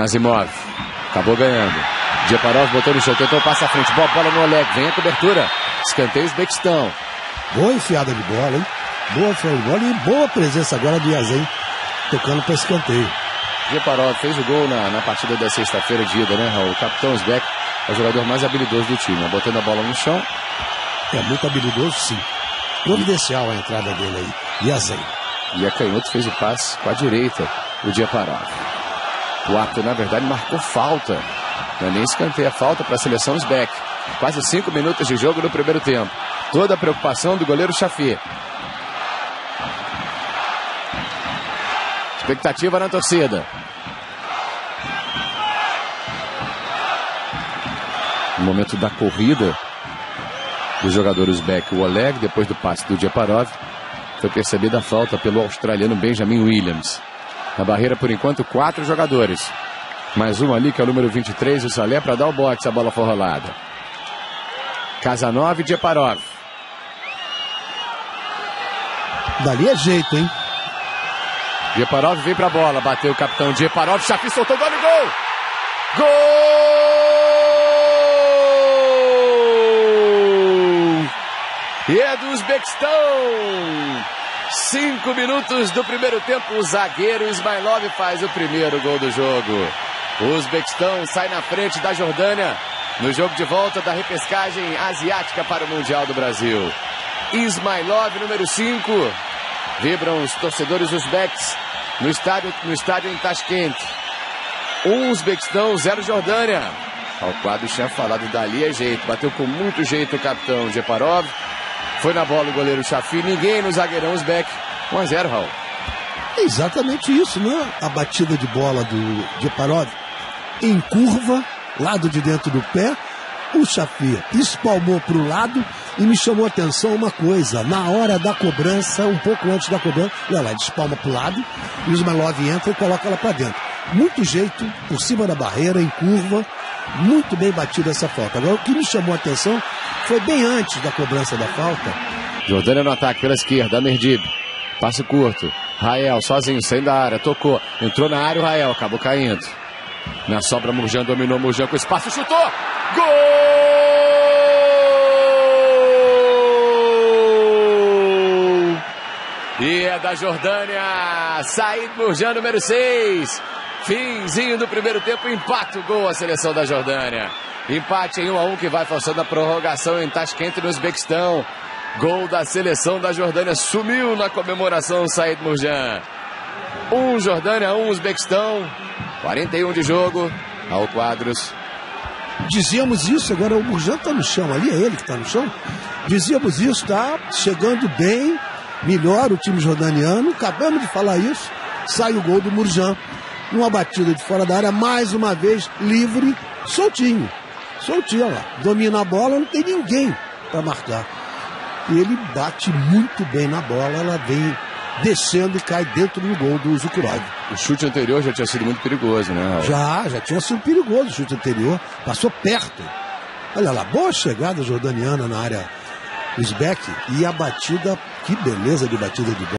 Azimov. Acabou ganhando. Dieparov botou no chão, tentou passar à frente. Boa bola no Oleg. Vem a cobertura. Escanteio Uzbequistão. Boa enfiada de bola, hein? Boa enfiada de bola e boa presença agora do Yazen tocando para escanteio. Dieparov fez o gol na, na partida da sexta-feira de ida, né, Raul? O capitão Uzbek é o jogador mais habilidoso do time. Botando a bola no chão. É muito habilidoso, sim. Providencial a entrada dele aí. Yazen. E a canhoto fez o passe com a direita, o Dieparov. O árbitro, na verdade, marcou falta. Não é nem escanteia falta para a seleção Uzbek. Quase cinco minutos de jogo no primeiro tempo. Toda a preocupação do goleiro Chafi. Expectativa na torcida. No momento da corrida do jogador Uzbek, o Oleg, depois do passe do Djeparov, foi percebida a falta pelo australiano Benjamin Williams. Na barreira, por enquanto, quatro jogadores. Mais um ali, que é o número 23, o Salé, para dar o bote se a bola for rolada. Casanova e Djeparov. Dali é jeito, hein? Djeparov vem para a bola, bateu o capitão Djeparov, Chafi soltou o gol gol! Gol! E é do Uzbequistão! Cinco minutos do primeiro tempo, o zagueiro Ismailov faz o primeiro gol do jogo. O Uzbequistão sai na frente da Jordânia no jogo de volta da repescagem asiática para o Mundial do Brasil. Ismailov, número 5. Vibram os torcedores uzbeques no estádio, no estádio em Tashkent. Um Uzbequistão, zero Jordânia. Ao quadro tinha falado dali é jeito. Bateu com muito jeito o capitão Jeparov. Foi na bola o goleiro Chafi, ninguém no zagueirão Uzbek. 1 a 0, Raul. É exatamente isso, né? A batida de bola do Djeparov em curva, lado de dentro do pé. O Chafi espalmou para o lado e me chamou a atenção uma coisa. Na hora da cobrança, um pouco antes da cobrança, olha lá, espalma para o lado e o Ismailov entra e coloca ela para dentro. Muito jeito, por cima da barreira, em curva. Muito bem batida essa falta. Agora, o que me chamou a atenção foi bem antes da cobrança da falta. Jordânia no ataque pela esquerda, Merdib. Passe curto. Rael sozinho, saindo da área, tocou. Entrou na área o Rael, acabou caindo. Na sobra, Murjan dominou, Murjan com espaço, chutou! Gol! E é da Jordânia, Said Murjan, número 6. Finzinho do primeiro tempo, empate o gol a seleção da Jordânia. Empate em 1 a 1 que vai forçando a prorrogação em Tashkent, no Uzbequistão. Gol da seleção da Jordânia. Sumiu na comemoração Said Murjan. Um Jordânia, um Uzbequistão. 41 de jogo. Ao quadros. Dizíamos isso, agora o Murjan está no chão, ali é ele que está no chão. Dizíamos isso, está chegando bem, melhor o time jordaniano. Acabamos de falar isso. Sai o gol do Murjan. Numa batida de fora da área, mais uma vez, livre, soltinho. Soltinho, olha lá. Domina a bola, não tem ninguém para marcar. E ele bate muito bem na bola, ela vem descendo e cai dentro do gol do Zukurov. O chute anterior já tinha sido muito perigoso, né? Já, já tinha sido perigoso o chute anterior. Passou perto. Olha lá, boa chegada jordaniana na área Uzbek e a batida, que beleza de batida de bola.